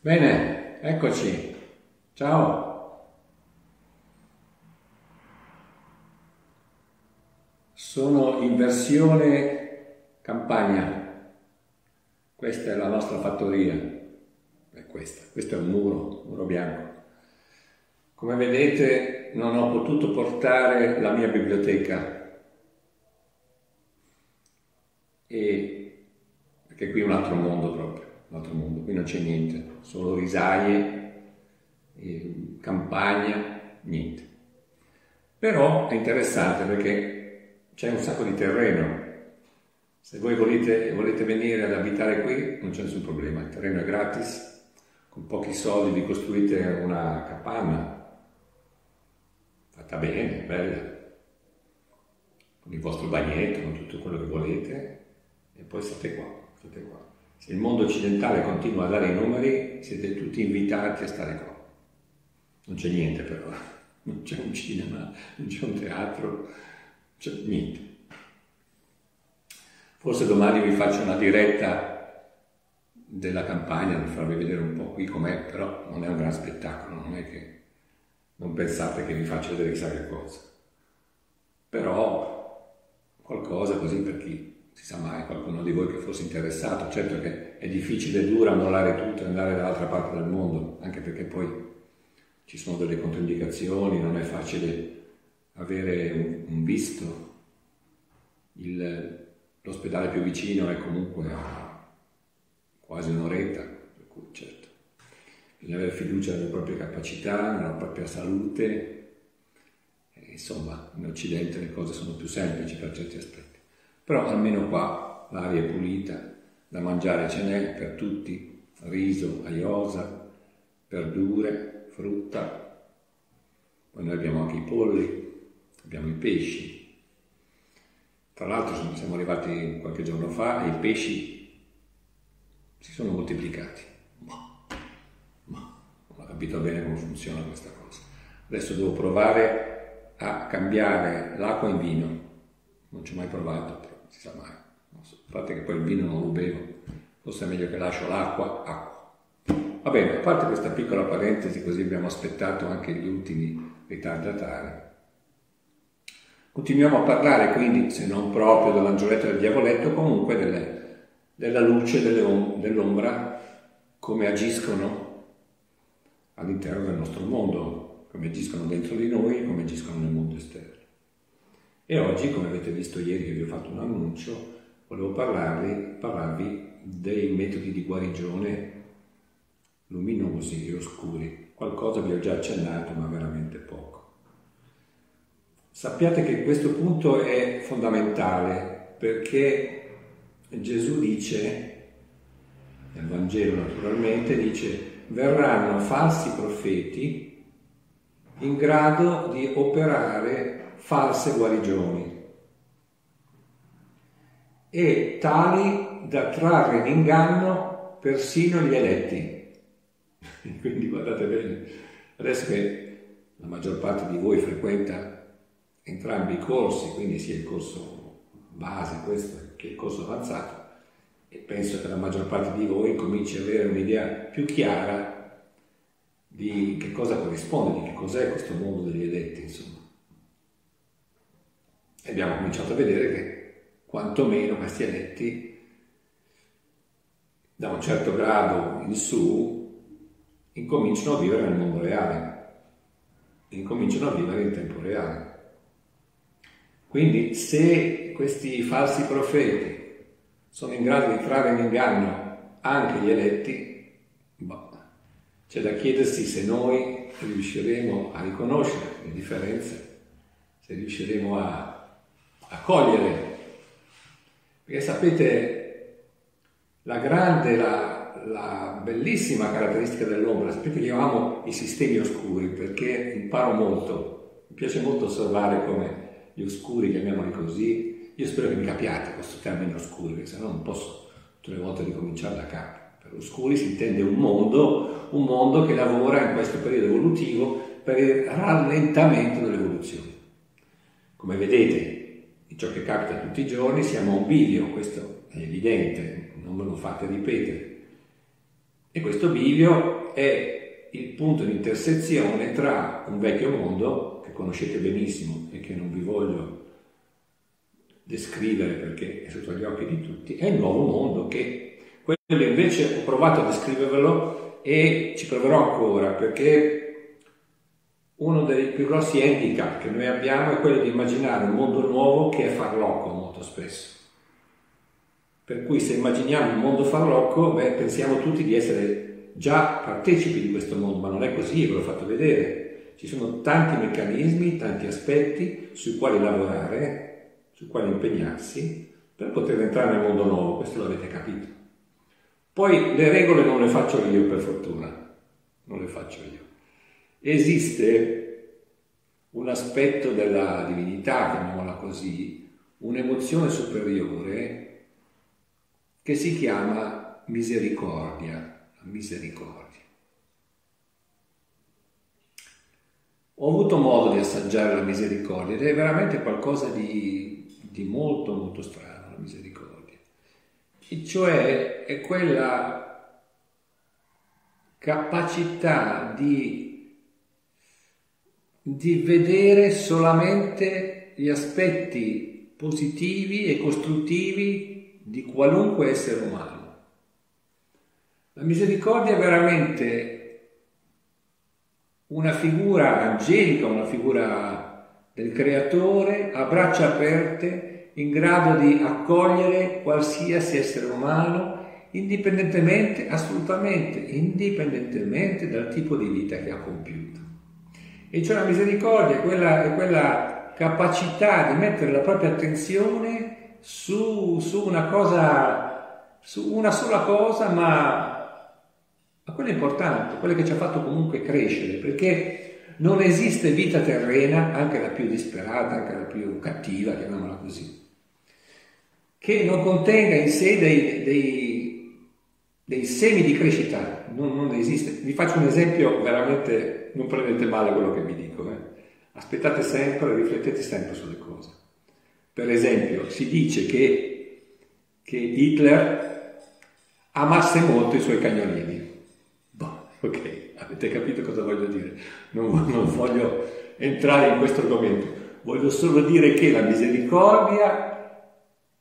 Bene, eccoci. Ciao. Sono in versione campagna. Questa è la nostra fattoria. È questa. Questo è un muro, un muro bianco. Come vedete non ho potuto portare la mia biblioteca. E perché qui è un altro mondo proprio l'altro mondo, qui non c'è niente, solo risaie, campagna, niente. Però è interessante perché c'è un sacco di terreno. Se voi volete, volete venire ad abitare qui non c'è nessun problema, il terreno è gratis, con pochi soldi vi costruite una capanna, fatta bene, bella, con il vostro bagnetto, con tutto quello che volete, e poi state qua, state qua. Se il mondo occidentale continua a dare i numeri, siete tutti invitati a stare qua. Non c'è niente però, non c'è un cinema, non c'è un teatro, c'è niente. Forse domani vi faccio una diretta della campagna per farvi vedere un po' qui com'è, però non è un gran spettacolo, non è che non pensate che vi faccio vedere chissà che cosa. Però qualcosa così per chi si sa mai qualcuno di voi che fosse interessato, certo che è difficile e dura mollare tutto e andare dall'altra parte del mondo, anche perché poi ci sono delle controindicazioni, non è facile avere un, un visto, Il, l'ospedale più vicino è comunque quasi un'oretta, per cui certo, bisogna avere fiducia nelle proprie capacità, nella propria salute, e, insomma in Occidente le cose sono più semplici per certi aspetti. Però almeno qua l'aria è pulita, da mangiare ce n'è per tutti, riso, aiosa, verdure, frutta. Poi noi abbiamo anche i polli, abbiamo i pesci. Tra l'altro siamo arrivati qualche giorno fa e i pesci si sono moltiplicati. Ma, ma non ho capito bene come funziona questa cosa. Adesso devo provare a cambiare l'acqua in vino. Non ci ho mai provato, si sa mai. A parte che poi il vino non lo bevo, forse è meglio che lascio l'acqua, acqua. Va bene, a parte questa piccola parentesi, così abbiamo aspettato anche gli ultimi ritardatari. Continuiamo a parlare quindi, se non proprio dell'angioletto del diavoletto, comunque delle, della luce, delle, dell'ombra, come agiscono all'interno del nostro mondo, come agiscono dentro di noi, come agiscono nel mondo esterno. E oggi, come avete visto ieri che vi ho fatto un annuncio, volevo parlarvi, parlarvi dei metodi di guarigione luminosi e oscuri. Qualcosa vi ho già accennato, ma veramente poco. Sappiate che questo punto è fondamentale perché Gesù dice, nel Vangelo naturalmente, dice verranno falsi profeti in grado di operare false guarigioni e tali da trarre in inganno persino gli eletti. Quindi guardate bene, adesso che la maggior parte di voi frequenta entrambi i corsi, quindi sia il corso base questo che il corso avanzato, e penso che la maggior parte di voi cominci ad avere un'idea più chiara di che cosa corrisponde, di che cos'è questo mondo degli eletti, insomma. E abbiamo cominciato a vedere che quantomeno questi eletti, da un certo grado in su, incominciano a vivere nel mondo reale, incominciano a vivere in tempo reale. Quindi se questi falsi profeti sono in grado di trarre in inganno anche gli eletti, boh, c'è da chiedersi se noi riusciremo a riconoscere le differenze, se riusciremo a cogliere. Perché sapete, la grande, la, la bellissima caratteristica dell'ombra, sapete che io amo i sistemi oscuri perché imparo molto, mi piace molto osservare come gli oscuri, chiamiamoli così, io spero che mi capiate questo termine oscuri, perché se no non posso tutte le volte ricominciare da capo. Per oscuri si intende un mondo, un mondo che lavora in questo periodo evolutivo per il rallentamento dell'evoluzione. Come vedete, ciò che capita tutti i giorni, siamo a un bivio, questo è evidente, non me lo fate ripetere. E questo bivio è il punto di intersezione tra un vecchio mondo, che conoscete benissimo e che non vi voglio descrivere perché è sotto gli occhi di tutti, e il nuovo mondo che quello invece ho provato a descrivervelo e ci proverò ancora perché uno dei più grossi handicap che noi abbiamo è quello di immaginare un mondo nuovo che è farlocco molto spesso. Per cui se immaginiamo un mondo farlocco, beh, pensiamo tutti di essere già partecipi di questo mondo, ma non è così, ve l'ho fatto vedere. Ci sono tanti meccanismi, tanti aspetti sui quali lavorare, sui quali impegnarsi per poter entrare nel mondo nuovo, questo l'avete capito. Poi le regole non le faccio io per fortuna, non le faccio io. Esiste un aspetto della divinità, chiamiamola così, un'emozione superiore che si chiama misericordia, misericordia. Ho avuto modo di assaggiare la misericordia ed è veramente qualcosa di, di molto molto strano, la misericordia. E cioè è quella capacità di di vedere solamente gli aspetti positivi e costruttivi di qualunque essere umano. La misericordia è veramente una figura angelica, una figura del creatore a braccia aperte, in grado di accogliere qualsiasi essere umano, indipendentemente, assolutamente, indipendentemente dal tipo di vita che ha compiuto. E cioè la misericordia è quella, è quella capacità di mettere la propria attenzione su, su, una cosa, su una sola cosa, ma, ma quella importante, quella che ci ha fatto comunque crescere, perché non esiste vita terrena, anche la più disperata, anche la più cattiva, chiamiamola così, che non contenga in sé dei, dei, dei semi di crescita. Non, non esiste. Vi faccio un esempio veramente non prendete male quello che vi dico, eh. aspettate sempre, riflettete sempre sulle cose. Per esempio, si dice che, che Hitler amasse molto i suoi cagnolini. Boh, ok, avete capito cosa voglio dire? Non, non voglio entrare in questo argomento, voglio solo dire che la misericordia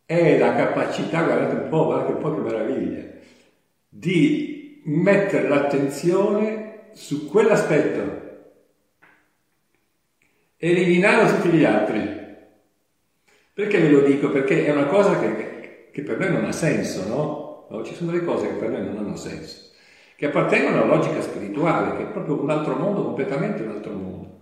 è la capacità, guardate un po', guardate un po' che meraviglia, di mettere l'attenzione su quell'aspetto, eliminando tutti gli altri. Perché ve lo dico? Perché è una cosa che, che per noi non ha senso, no? no? Ci sono delle cose che per noi non hanno senso, che appartengono alla logica spirituale, che è proprio un altro mondo, completamente un altro mondo.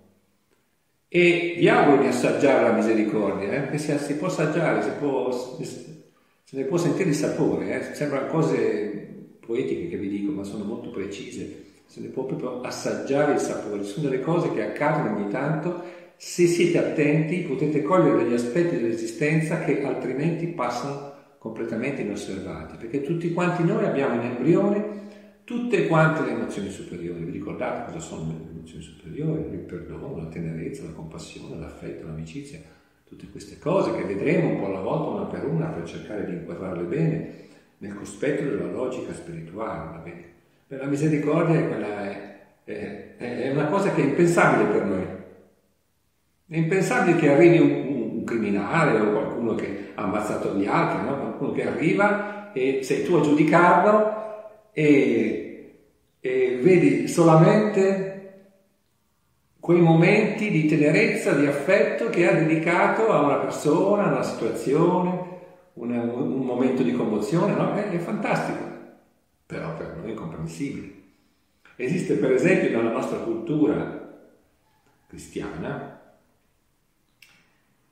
E vi auguro di assaggiare la misericordia, eh? perché si, si, può assaggiare, si può, se ne può sentire il sapore, eh? sembrano cose poetiche che vi dico, ma sono molto precise se ne può proprio assaggiare il sapore. Sono delle cose che accadono ogni tanto, se siete attenti potete cogliere degli aspetti dell'esistenza che altrimenti passano completamente inosservati, perché tutti quanti noi abbiamo in embrione tutte quante le emozioni superiori. Vi ricordate cosa sono le emozioni superiori? Il perdono, la tenerezza, la compassione, l'affetto, l'amicizia, tutte queste cose che vedremo un po' alla volta una per una per cercare di inquadrarle bene nel cospetto della logica spirituale, va bene? La misericordia è, quella, è, è, una cosa che è impensabile per noi. È impensabile che arrivi un, un, criminale o qualcuno che ha ammazzato gli altri, no? qualcuno che arriva e sei tu a giudicarlo e, e vedi solamente quei momenti di tenerezza, di affetto che ha dedicato a una persona, a una situazione, una, un momento di commozione, no? è, è fantastico però per noi incomprensibile. Esiste per esempio nella nostra cultura cristiana,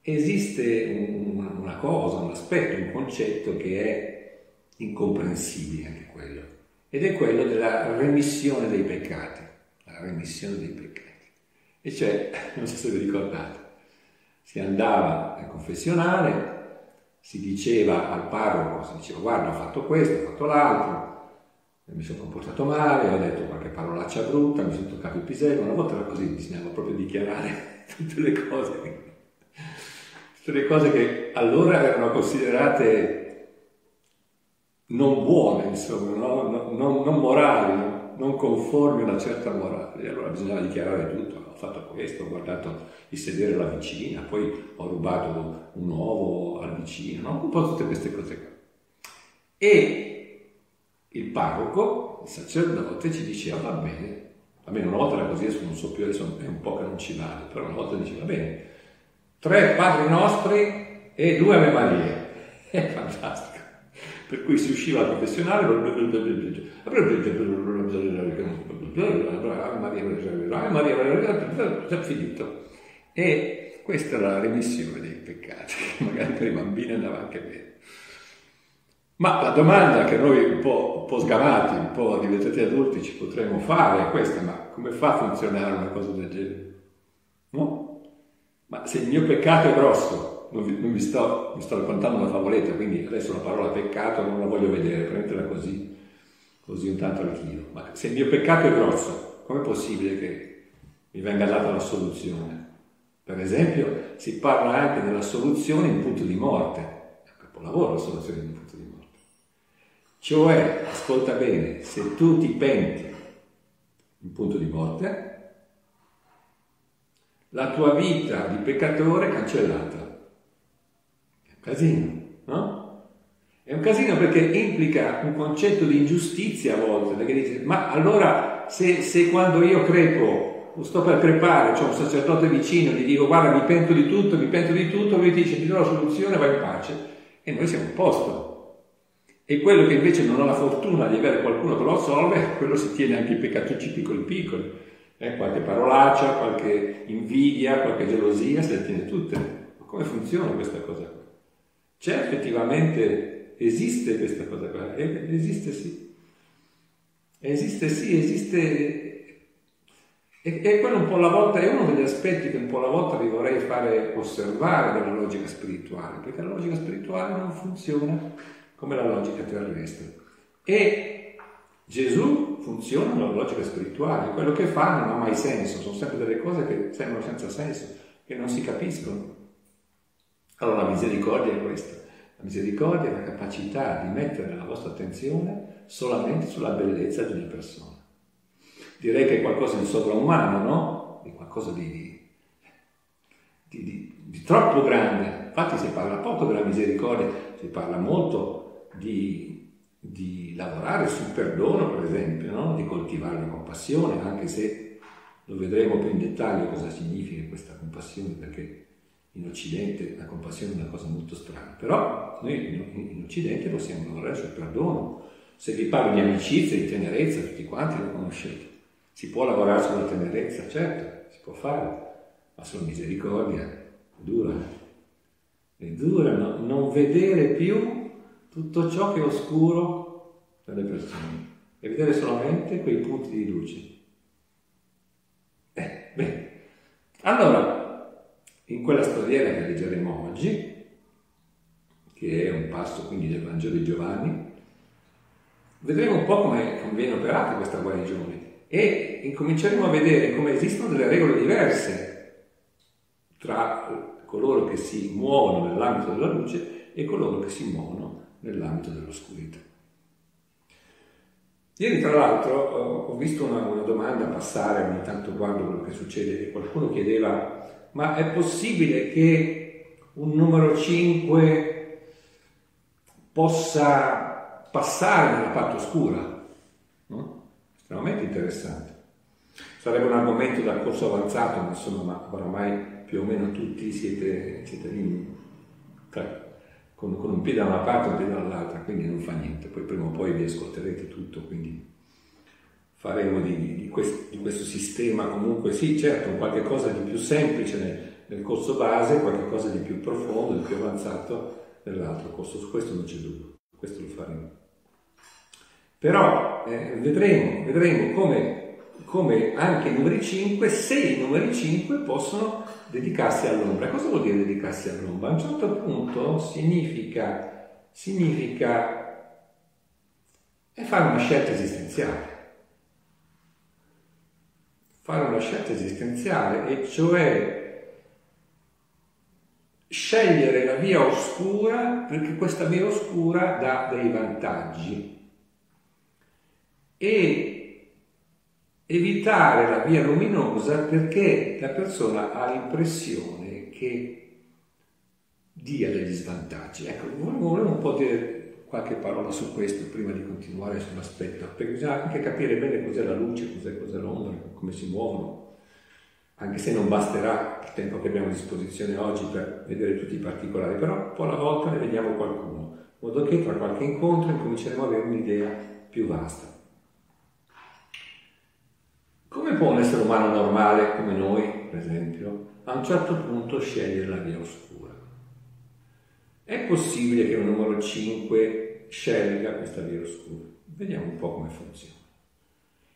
esiste un, una cosa, un aspetto, un concetto che è incomprensibile anche quello, ed è quello della remissione dei peccati, la remissione dei peccati. E cioè, non so se vi ricordate, si andava al confessionale, si diceva al parroco, si diceva guarda ho fatto questo, ho fatto l'altro, mi sono comportato male, ho detto qualche parolaccia brutta, mi sono toccato il pisello, una volta era così, bisognava proprio dichiarare tutte le cose, tutte le cose che allora erano considerate non buone, insomma, no? non, non, non morali? Non conformi a una certa morale. Allora bisognava dichiarare tutto, ho fatto questo, ho guardato il sedere alla vicina, poi ho rubato un uovo al vicino, no? un po' tutte queste cose qua. E il parroco, il sacerdote, ci diceva va bene, almeno una volta era così, adesso non so più, adesso è un po' che non ci vale, però una volta diceva va bene, tre padri nostri e due Ave Marie. È fantastico. Per cui si usciva al professionale, Maria, finito. E questa era la remissione dei peccati, magari per i bambini andava anche bene. Ma la domanda che noi un po', un po sgamati, un po' diventati adulti ci potremmo fare è questa, ma come fa a funzionare una cosa del genere? No? Ma se il mio peccato è grosso, non, non mi, sto, mi, sto, raccontando una favoletta, quindi adesso la parola peccato non la voglio vedere, prendetela così, così un tanto anch'io. Ma se il mio peccato è grosso, com'è possibile che mi venga data la soluzione? Per esempio, si parla anche della soluzione in punto di morte. È un capolavoro la soluzione in punto di morte. Cioè, ascolta bene, se tu ti penti in punto di morte, la tua vita di peccatore è cancellata. Casino, no? È un casino perché implica un concetto di ingiustizia a volte, perché dice, ma allora se, se quando io crepo, sto per crepare, c'è un sacerdote vicino, gli dico guarda mi pento di tutto, mi pento di tutto, lui dice ti do la soluzione, vai in pace. E noi siamo a posto. E quello che invece non ha la fortuna di avere qualcuno che lo assolve, quello si tiene anche i peccatucci piccoli piccoli. Eh, qualche parolaccia, qualche invidia, qualche gelosia, se le tiene tutte. Ma come funziona questa cosa qua? C'è effettivamente, esiste questa cosa qua? Eh, esiste sì. Esiste sì, esiste e, e quello un po' alla volta è uno degli aspetti che un po' alla volta vi vorrei fare osservare della logica spirituale, perché la logica spirituale non funziona come la logica terrestre. E Gesù funziona nella logica spirituale, quello che fa non ha mai senso, sono sempre delle cose che sembrano senza senso, che non si capiscono. Allora la misericordia è questa, la misericordia è la capacità di mettere la vostra attenzione solamente sulla bellezza di una persona. Direi che è qualcosa di sovraumano, no? Di qualcosa di, di, di, di troppo grande. Infatti si parla poco della misericordia, si parla molto di, di lavorare sul perdono, per esempio, no? di coltivare la compassione, anche se lo vedremo più in dettaglio cosa significa questa compassione, perché in Occidente la compassione è una cosa molto strana, però noi in Occidente possiamo lavorare sul perdono. Se vi parlo di amicizia, di tenerezza, tutti quanti lo conoscete. Si può lavorare sulla tenerezza, certo, si può fare, ma sulla misericordia è dura. È dura no? non vedere più tutto ciò che è oscuro per le persone e vedere solamente quei punti di luce. Eh, bene. Allora, in quella storiella che leggeremo oggi, che è un passo quindi del Vangelo di Giovanni, vedremo un po' come, viene operata questa guarigione e incominceremo a vedere come esistono delle regole diverse tra coloro che si muovono nell'ambito della luce e coloro che si muovono nell'ambito dell'oscurità. Ieri tra l'altro ho visto una, una, domanda passare, ogni tanto guardo quello che succede, che qualcuno chiedeva, ma è possibile che un numero 5 possa passare nella parte oscura? No? Estremamente interessante. Sarebbe un argomento da corso avanzato, ma insomma, ma oramai più o meno tutti siete, siete lì. Con, con, un piede da una parte e un piede dall'altra, quindi non fa niente, poi prima o poi vi ascolterete tutto, quindi faremo di, di, questo, di questo, sistema comunque, sì certo, qualche cosa di più semplice nel, nel corso base, qualche cosa di più profondo, di più avanzato nell'altro corso, su questo non c'è dubbio, questo lo faremo. Però eh, vedremo, vedremo come come anche i numeri 5, se i numeri 5 possono dedicarsi all'ombra. Cosa vuol dire dedicarsi all'ombra? A un certo punto significa, significa fare una scelta esistenziale. Fare una scelta esistenziale, e cioè scegliere la via oscura perché questa via oscura dà dei vantaggi e evitare la via luminosa perché la persona ha l'impressione che dia degli svantaggi. Ecco, volevo un po' dire qualche parola su questo prima di continuare sull'aspetto, perché bisogna anche capire bene cos'è la luce, cos'è, cos'è l'ombra, come si muovono, anche se non basterà il tempo che abbiamo a disposizione oggi per vedere tutti i particolari, però un po' alla volta ne vediamo qualcuno, in modo che tra qualche incontro incominceremo ad avere un'idea più vasta. Come può un essere umano normale come noi, per esempio, a un certo punto scegliere la via oscura? È possibile che un numero 5 scelga questa via oscura? Vediamo un po' come funziona.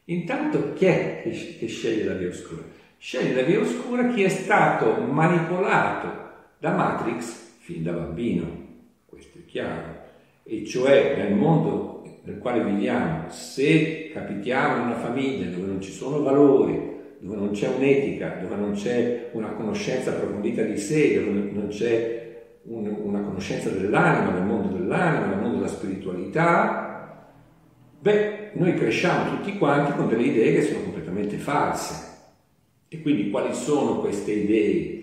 Intanto chi è che sceglie la via oscura? Sceglie la via oscura chi è stato manipolato da Matrix fin da bambino, questo è chiaro, e cioè nel mondo nel quale viviamo, se capitiamo in una famiglia dove non ci sono valori, dove non c'è un'etica, dove non c'è una conoscenza approfondita di sé, dove non c'è un, una conoscenza dell'anima, del mondo dell'anima, del mondo della spiritualità, beh, noi cresciamo tutti quanti con delle idee che sono completamente false. E quindi quali sono queste idee?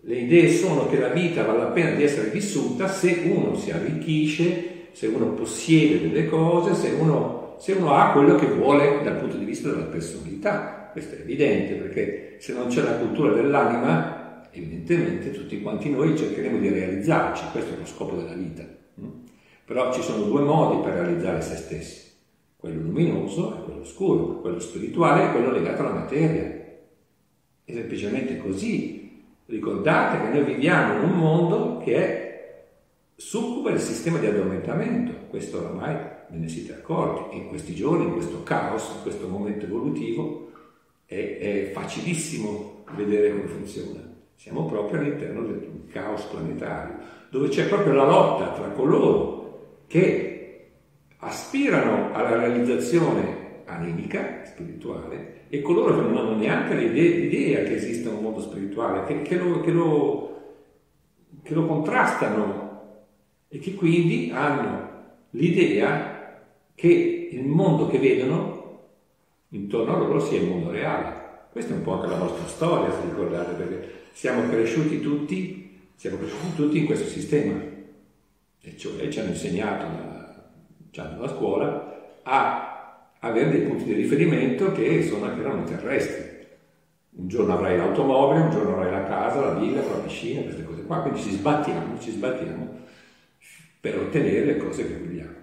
Le idee sono che la vita vale la pena di essere vissuta se uno si arricchisce, se uno possiede delle cose, se uno, se uno ha quello che vuole dal punto di vista della personalità. Questo è evidente perché se non c'è la cultura dell'anima, evidentemente tutti quanti noi cercheremo di realizzarci, questo è lo scopo della vita. Però ci sono due modi per realizzare se stessi, quello luminoso e quello oscuro, quello spirituale e quello legato alla materia. È semplicemente così. Ricordate che noi viviamo in un mondo che è succuba del sistema di addormentamento, questo oramai ve ne siete accorti, in questi giorni, in questo caos, in questo momento evolutivo, è, è facilissimo vedere come funziona. Siamo proprio all'interno del caos planetario, dove c'è proprio la lotta tra coloro che aspirano alla realizzazione animica, spirituale, e coloro che non hanno neanche l'idea che esista un mondo spirituale, che, che, lo, che, lo, che lo contrastano e che quindi hanno l'idea che il mondo che vedono intorno a loro sia il mondo reale. Questa è un po' anche la nostra storia, se ricordate, perché siamo cresciuti tutti, siamo cresciuti tutti in questo sistema, e cioè ci hanno insegnato già dalla scuola a avere dei punti di riferimento che sono che erano terrestri. Un giorno avrai l'automobile, un giorno avrai la casa, la villa, la piscina, queste cose qua, quindi ci sbattiamo, ci sbattiamo per ottenere le cose che vogliamo.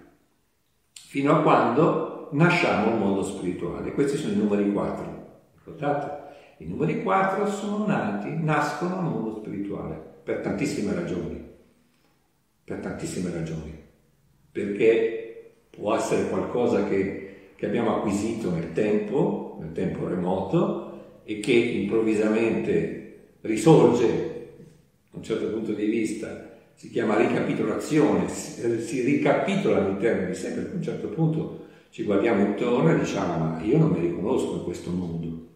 Fino a quando nasciamo un mondo spirituale. Questi sono i numeri 4, ricordate? I numeri 4 sono nati, nascono nel mondo spirituale per tantissime ragioni. Per tantissime ragioni. Perché può essere qualcosa che, che abbiamo acquisito nel tempo, nel tempo remoto, e che improvvisamente risorge da un certo punto di vista, si chiama ricapitolazione, si, si ricapitola all'interno di sé, perché a un certo punto ci guardiamo intorno e diciamo ma io non mi riconosco in questo mondo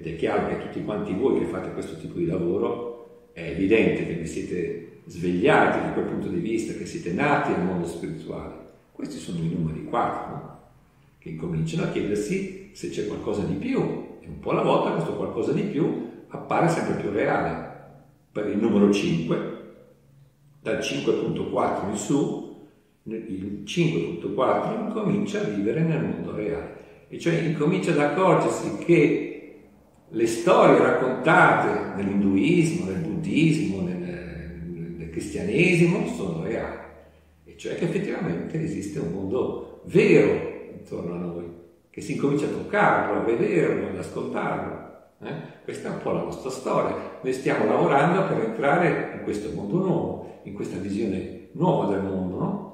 ed è chiaro che tutti quanti voi che fate questo tipo di lavoro è evidente che vi siete svegliati da quel punto di vista, che siete nati nel mondo spirituale. Questi sono i numeri 4, no? che incominciano a chiedersi se c'è qualcosa di più e un po' alla volta questo qualcosa di più appare sempre più reale. Per il numero 5, dal 5.4 in su, il 5.4 incomincia a vivere nel mondo reale, e cioè incomincia ad accorgersi che le storie raccontate nell'induismo, nel buddismo, nel, nel cristianesimo sono reali, e cioè che effettivamente esiste un mondo vero intorno a noi, che si incomincia a toccarlo, a vederlo, ad ascoltarlo. Eh? Questa è un po' la nostra storia. Noi stiamo lavorando per entrare in questo mondo nuovo, in questa visione nuova del mondo, no?